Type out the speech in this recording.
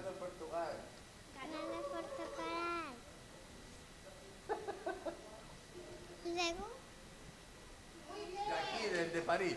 ganas de Portugal. Ganas de Portugal. Luego. De aquí, desde París.